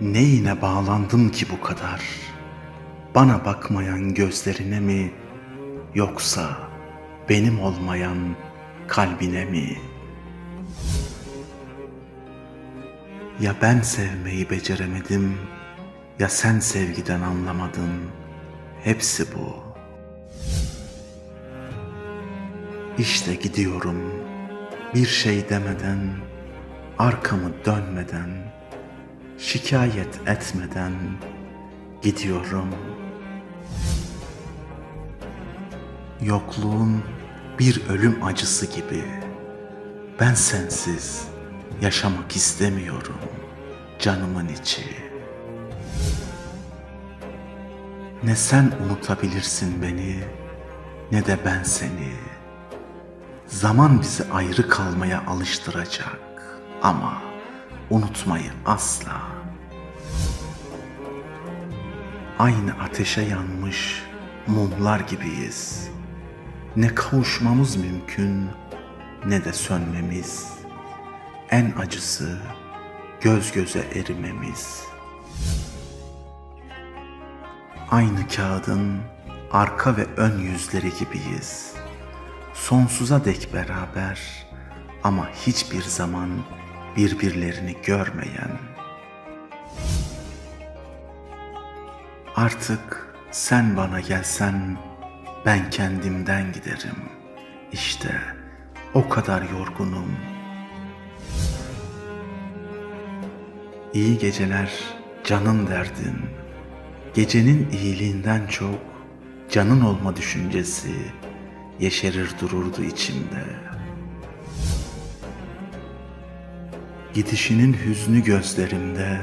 Neyine bağlandım ki bu kadar? Bana bakmayan gözlerine mi yoksa benim olmayan kalbine mi? Ya ben sevmeyi beceremedim ya sen sevgiden anlamadın. Hepsi bu. İşte gidiyorum bir şey demeden, arkamı dönmeden, şikayet etmeden gidiyorum. Yokluğun bir ölüm acısı gibi. Ben sensiz yaşamak istemiyorum canımın içi. Ne sen unutabilirsin beni ne de ben seni. Zaman bizi ayrı kalmaya alıştıracak ama unutmayı asla. Aynı ateşe yanmış mumlar gibiyiz. Ne kavuşmamız mümkün ne de sönmemiz. En acısı göz göze erimemiz. Aynı kağıdın arka ve ön yüzleri gibiyiz. Sonsuza dek beraber ama hiçbir zaman birbirlerini görmeyen. Artık sen bana gelsen ben kendimden giderim. İşte o kadar yorgunum. İyi geceler canın derdin. Gecenin iyiliğinden çok canın olma düşüncesi yeşerir dururdu içimde. Gidişinin hüznü gözlerimde,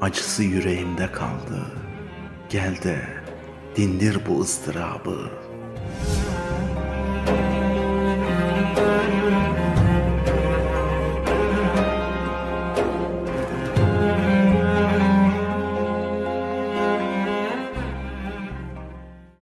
acısı yüreğimde kaldı. Gel de dindir bu ızdırabı.